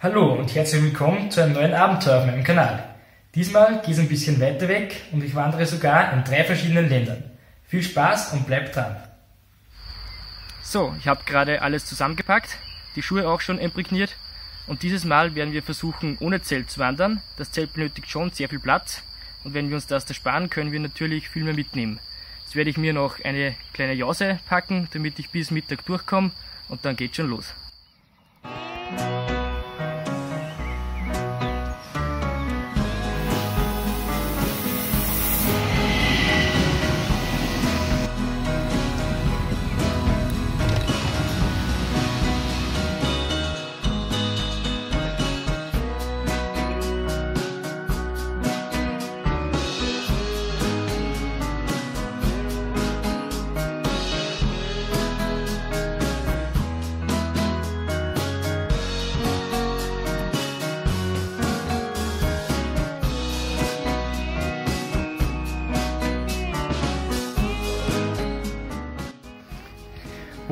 Hallo und herzlich willkommen zu einem neuen Abenteuer auf meinem Kanal. Diesmal geht es ein bisschen weiter weg und ich wandere sogar in drei verschiedenen Ländern. Viel Spaß und bleibt dran. So, ich habe gerade alles zusammengepackt, die Schuhe auch schon imprägniert und dieses Mal werden wir versuchen ohne Zelt zu wandern. Das Zelt benötigt schon sehr viel Platz und wenn wir uns das ersparen, können wir natürlich viel mehr mitnehmen. Jetzt werde ich mir noch eine kleine Jause packen, damit ich bis Mittag durchkomme und dann geht schon los.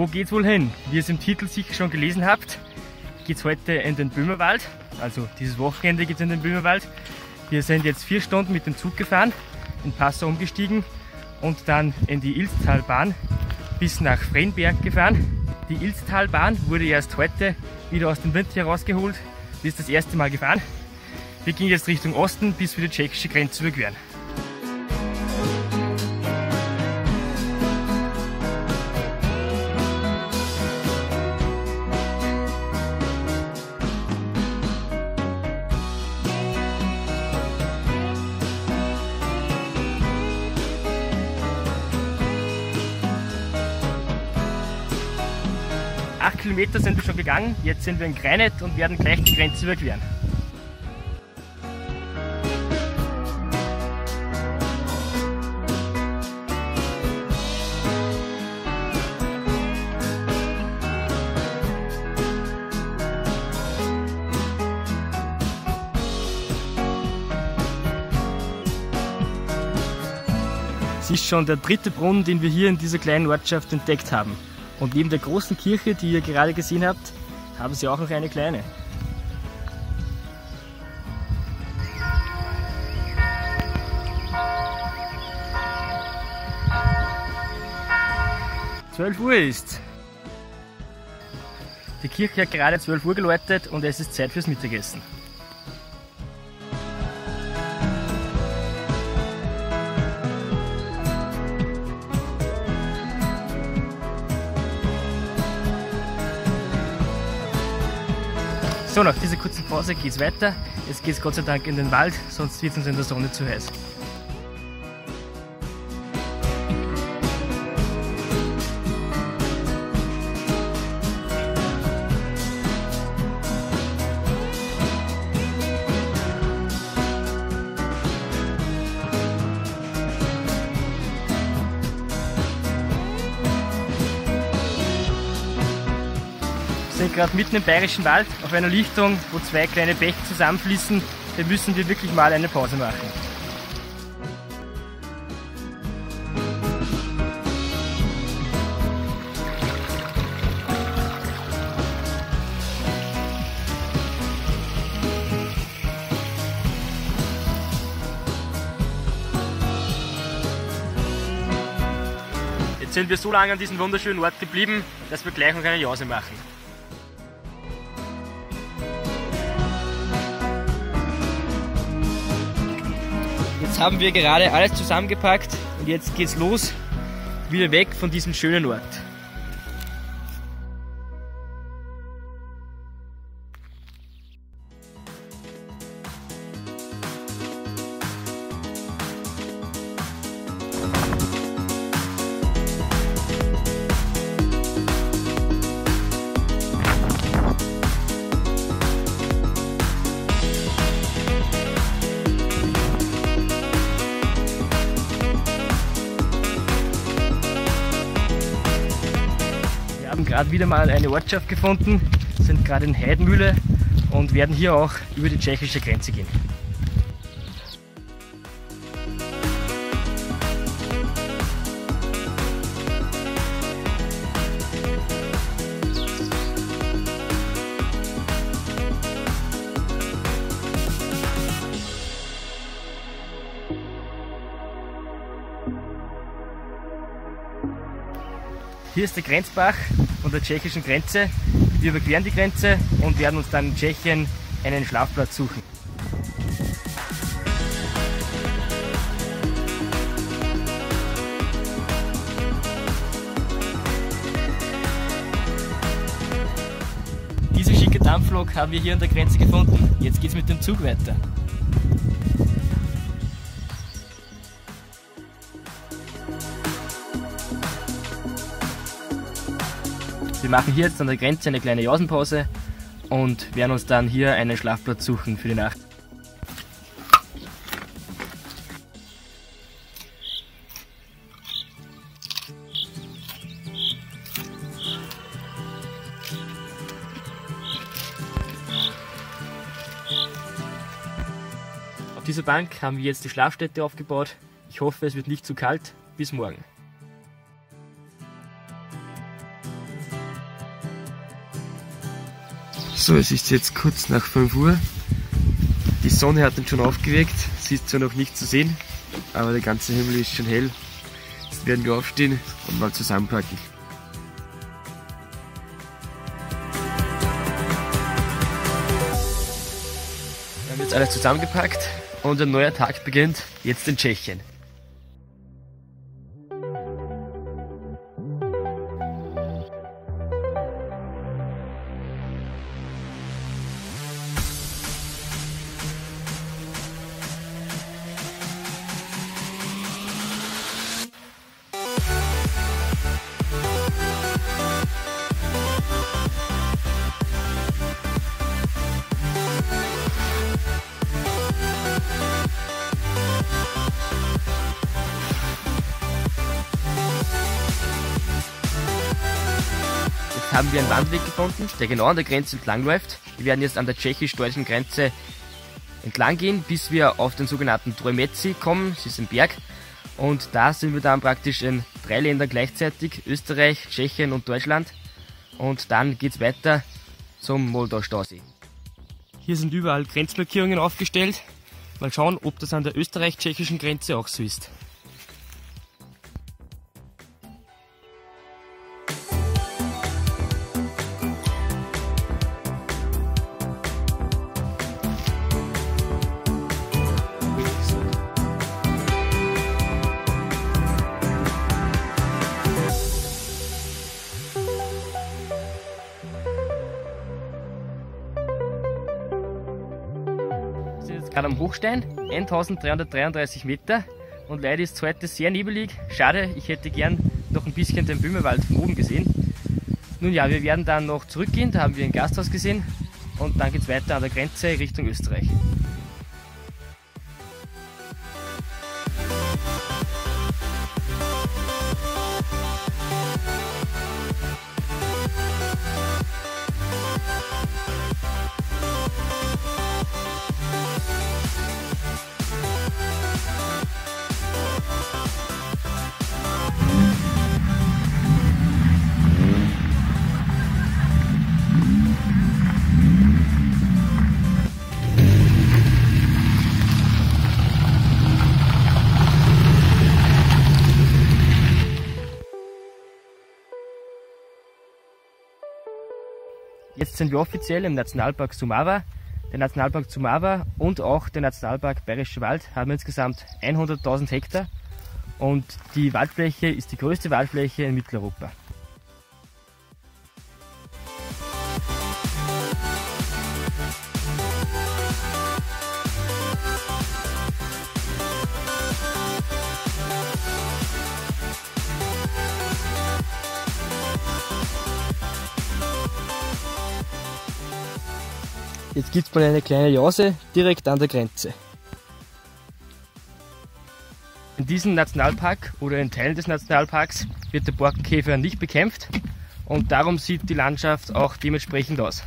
Wo geht's wohl hin? Wie ihr es im Titel sicher schon gelesen habt, geht's heute in den Böhmerwald. Also dieses Wochenende geht's in den Böhmerwald. Wir sind jetzt vier Stunden mit dem Zug gefahren, in Passau umgestiegen und dann in die Ilztalbahn bis nach Frenberg gefahren. Die Ilztalbahn wurde erst heute wieder aus dem Wind herausgeholt. Die ist das erste Mal gefahren. Wir gehen jetzt Richtung Osten, bis wir die tschechische Grenze überqueren. 8 Kilometer sind wir schon gegangen. Jetzt sind wir in Greinet und werden gleich die Grenze überqueren. Es ist schon der dritte Brunnen, den wir hier in dieser kleinen Ortschaft entdeckt haben. Und neben der großen Kirche, die ihr gerade gesehen habt, haben sie auch noch eine kleine. Zwölf Uhr ist. Die Kirche hat gerade 12 Uhr geläutet und es ist Zeit fürs Mittagessen. So, nach dieser kurzen Pause geht es weiter. Jetzt geht es Gott sei Dank in den Wald, sonst wird es uns in der Sonne zu heiß. Sind gerade mitten im Bayerischen Wald auf einer Lichtung, wo zwei kleine Bäche zusammenfließen. Da müssen wir wirklich mal eine Pause machen. Jetzt sind wir so lange an diesem wunderschönen Ort geblieben, dass wir gleich noch eine Jause machen. Jetzt haben wir gerade alles zusammengepackt und jetzt geht's los, wieder weg von diesem schönen Ort. wieder mal eine Ortschaft gefunden, sind gerade in Heidmühle und werden hier auch über die tschechische Grenze gehen. Hier ist der Grenzbach von der tschechischen Grenze. Wir überqueren die Grenze und werden uns dann in Tschechien einen Schlafplatz suchen. Diese schicke Dampflok haben wir hier an der Grenze gefunden. Jetzt geht's mit dem Zug weiter. Wir machen hier jetzt an der Grenze eine kleine Jausenpause und werden uns dann hier einen Schlafplatz suchen für die Nacht. Auf dieser Bank haben wir jetzt die Schlafstätte aufgebaut. Ich hoffe, es wird nicht zu kalt. Bis morgen. So, es ist jetzt kurz nach 5 Uhr. Die Sonne hat uns schon aufgeweckt. Sie ist zwar noch nicht zu sehen, aber der ganze Himmel ist schon hell. Jetzt werden wir aufstehen und mal zusammenpacken. Wir haben jetzt alles zusammengepackt und ein neuer Tag beginnt jetzt in Tschechien. Haben wir einen Landweg gefunden, der genau an der Grenze entlang läuft. Wir werden jetzt an der tschechisch-deutschen Grenze entlang gehen, bis wir auf den sogenannten Trojmetzi kommen. Das ist ein Berg. Und da sind wir dann praktisch in drei Ländern gleichzeitig, Österreich, Tschechien und Deutschland. Und dann geht's weiter zum Moldau-Stausee. Hier sind überall Grenzmarkierungen aufgestellt. Mal schauen, ob das an der österreich-tschechischen Grenze auch so ist. Gerade am Hochstein, 1333 Meter und leider ist es heute sehr nebelig. Schade, ich hätte gern noch ein bisschen den Böhmerwald von oben gesehen. Nun ja, wir werden dann noch zurückgehen, da haben wir ein Gasthaus gesehen und dann geht es weiter an der Grenze Richtung Österreich. Jetzt sind wir offiziell im Nationalpark Sumava. Der Nationalpark Sumava und auch der Nationalpark Bayerischer Wald haben insgesamt 100.000 Hektar und die Waldfläche ist die größte Waldfläche in Mitteleuropa. Gibt mal eine kleine Jause direkt an der Grenze. In diesem Nationalpark oder in Teilen des Nationalparks wird der Borkenkäfer nicht bekämpft und darum sieht die Landschaft auch dementsprechend aus.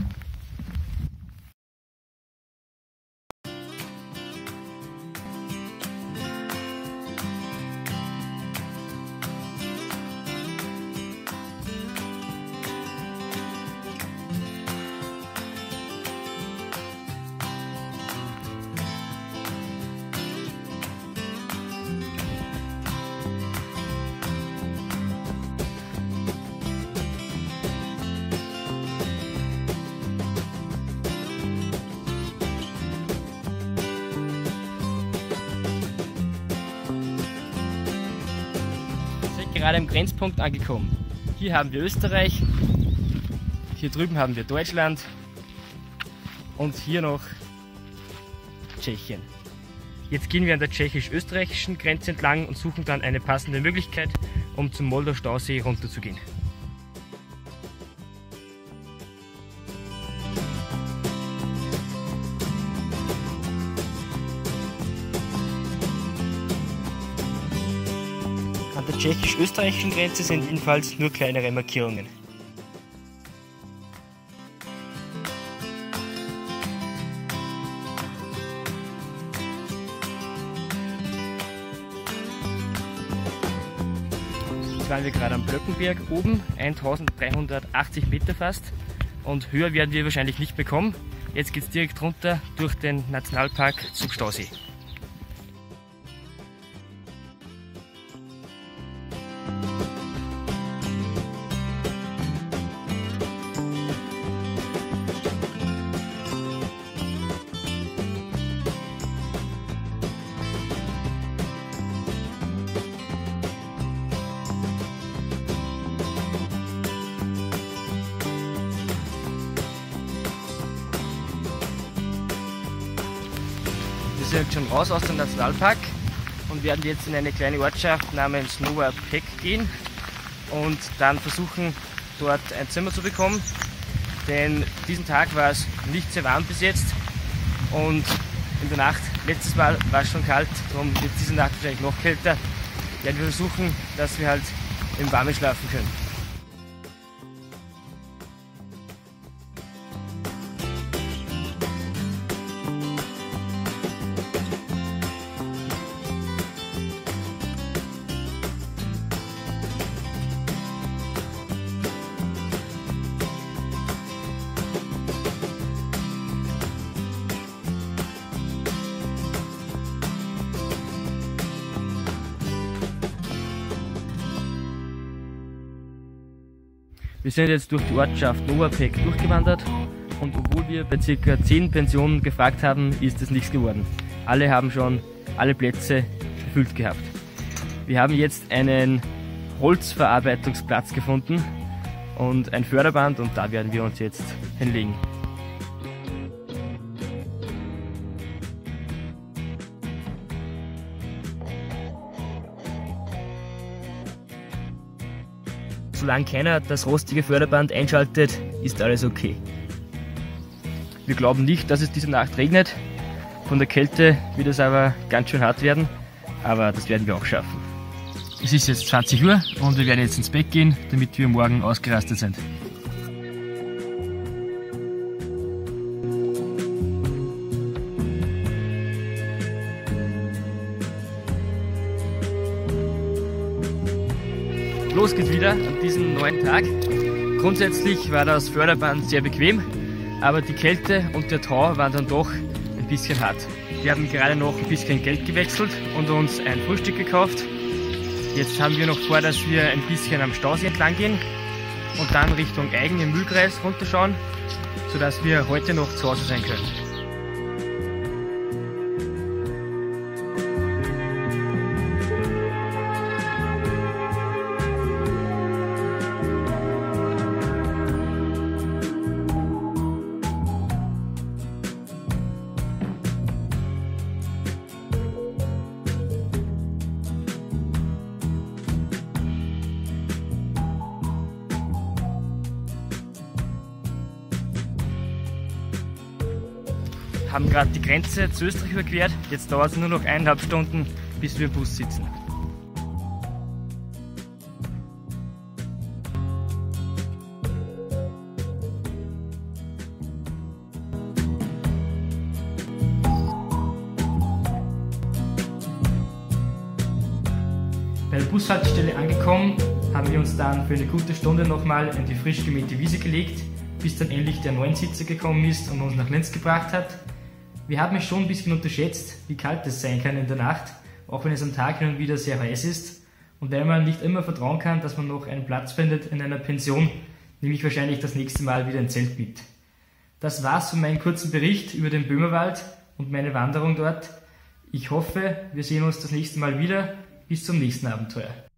Gerade am Grenzpunkt angekommen. Hier haben wir Österreich, hier drüben haben wir Deutschland und hier noch Tschechien. Jetzt gehen wir an der tschechisch-österreichischen Grenze entlang und suchen dann eine passende Möglichkeit, um zum Moldau-Stausee runterzugehen. Tschechisch-österreichischen Grenze sind jedenfalls nur kleinere Markierungen. Jetzt waren wir gerade am Blöckenberg oben, 1380 Meter fast und höher werden wir wahrscheinlich nicht bekommen. Jetzt geht es direkt runter durch den Nationalpark zum sind schon raus aus dem Nationalpark und werden jetzt in eine kleine Ortschaft namens Nova Peck gehen und dann versuchen dort ein Zimmer zu bekommen. Denn diesen Tag war es nicht sehr warm bis jetzt und in der Nacht, letztes Mal war es schon kalt, darum wird diese Nacht vielleicht noch kälter. Werden wir versuchen, dass wir halt im Warmen schlafen können. Wir sind jetzt durch die Ortschaft Novapek durchgewandert und obwohl wir bei ca. 10 Pensionen gefragt haben, ist es nichts geworden. Alle haben schon alle Plätze gefüllt gehabt. Wir haben jetzt einen Holzverarbeitungsplatz gefunden und ein Förderband und da werden wir uns jetzt hinlegen. Solange keiner das rostige Förderband einschaltet, ist alles okay. Wir glauben nicht, dass es diese Nacht regnet. Von der Kälte wird es aber ganz schön hart werden, aber das werden wir auch schaffen. Es ist jetzt 20 Uhr und wir werden jetzt ins Bett gehen, damit wir morgen ausgerastet sind. Los geht's wieder an diesem neuen Tag. Grundsätzlich war das Förderband sehr bequem, aber die Kälte und der Tau waren dann doch ein bisschen hart. Wir haben gerade noch ein bisschen Geld gewechselt und uns ein Frühstück gekauft. Jetzt haben wir noch vor, dass wir ein bisschen am Stausee entlang gehen und dann Richtung Eigen im Mühlkreis runterschauen, sodass wir heute noch zu Hause sein können. Haben gerade die Grenze zu Österreich überquert. Jetzt dauert es nur noch eineinhalb Stunden, bis wir im Bus sitzen. Bei der Bushaltestelle angekommen, haben wir uns dann für eine gute Stunde nochmal in die frisch gemähte Wiese gelegt, bis dann endlich der Neunsitzer gekommen ist und uns nach Linz gebracht hat. Wir haben es schon ein bisschen unterschätzt, wie kalt es sein kann in der Nacht, auch wenn es am Tag hin und wieder sehr heiß ist. Und weil man nicht immer vertrauen kann, dass man noch einen Platz findet in einer Pension, nehme ich wahrscheinlich das nächste Mal wieder ein Zelt mit. Das war's von meinem kurzen Bericht über den Böhmerwald und meine Wanderung dort. Ich hoffe, wir sehen uns das nächste Mal wieder. Bis zum nächsten Abenteuer.